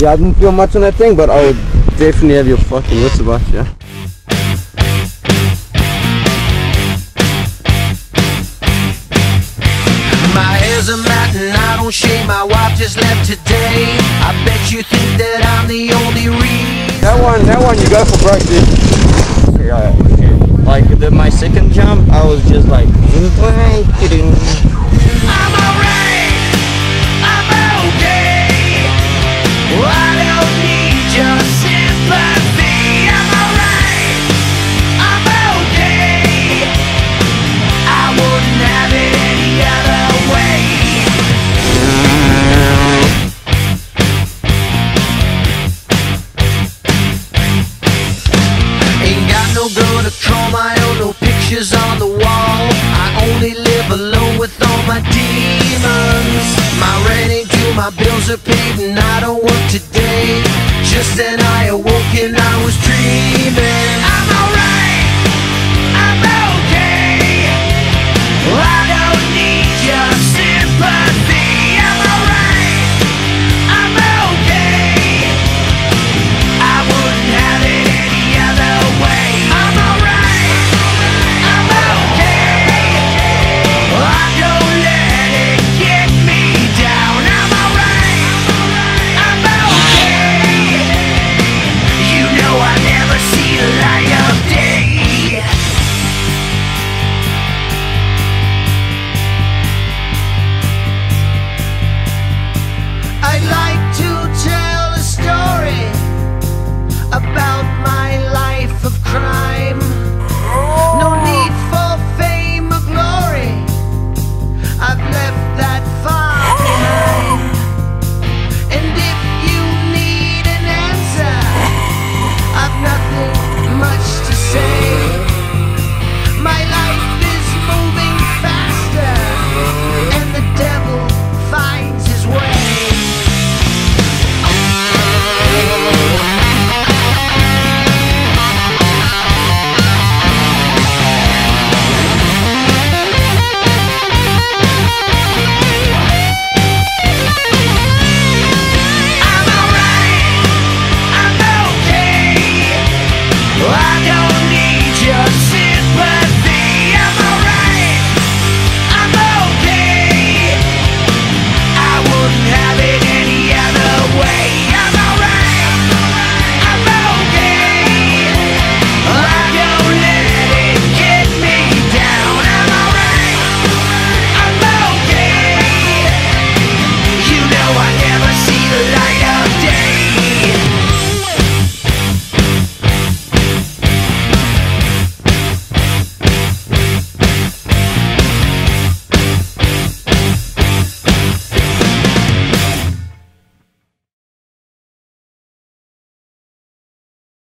Yeah, I didn't feel much on that thing, but I would definitely have your fucking wits about you. My hair's a mat and I don't shave. My wife just left today. I bet you think that I'm the only reason. That one, that one, you go for broke, dude. Yeah, okay. Like the, my second jump, I was just like, mm, anticipating I don't work today. Just then I awoke and I was dreaming. I'm alright.